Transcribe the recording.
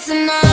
tonight.